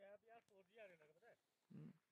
टैप यार four G आ रहे हैं पता है